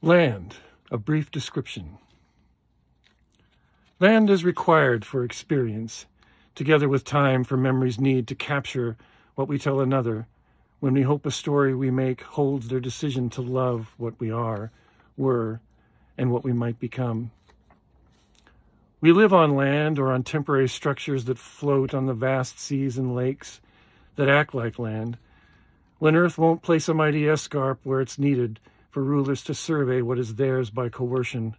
Land, a brief description. Land is required for experience, together with time for memory's need to capture what we tell another when we hope a story we make holds their decision to love what we are, were, and what we might become. We live on land or on temporary structures that float on the vast seas and lakes that act like land, when earth won't place a mighty escarp where it's needed for rulers to survey what is theirs by coercion.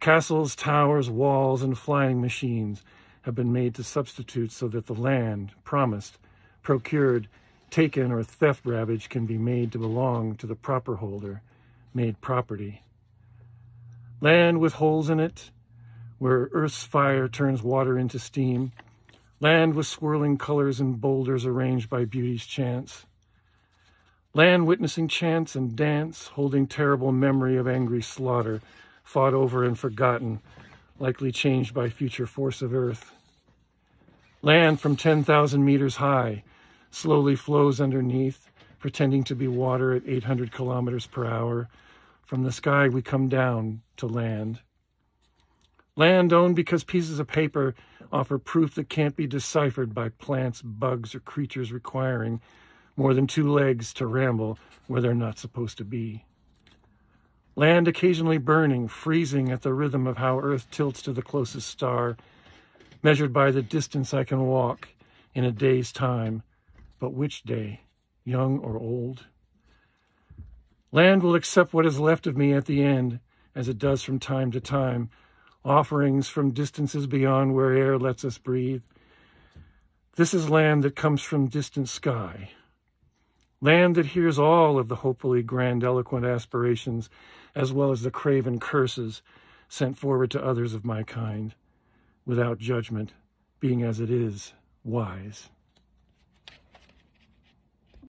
Castles, towers, walls, and flying machines have been made to substitute so that the land, promised, procured, taken, or theft ravaged can be made to belong to the proper holder, made property. Land with holes in it, where earth's fire turns water into steam. Land with swirling colors and boulders arranged by beauty's chance. Land witnessing chance and dance, holding terrible memory of angry slaughter, fought over and forgotten, likely changed by future force of earth. Land from 10,000 meters high slowly flows underneath, pretending to be water at 800 kilometers per hour. From the sky, we come down to land. Land owned because pieces of paper offer proof that can't be deciphered by plants, bugs, or creatures requiring more than two legs to ramble where they're not supposed to be. Land occasionally burning, freezing at the rhythm of how Earth tilts to the closest star, measured by the distance I can walk in a day's time. But which day, young or old? Land will accept what is left of me at the end, as it does from time to time, offerings from distances beyond where air lets us breathe. This is land that comes from distant sky, land that hears all of the hopefully grandiloquent aspirations as well as the craven curses sent forward to others of my kind, without judgment, being as it is, wise.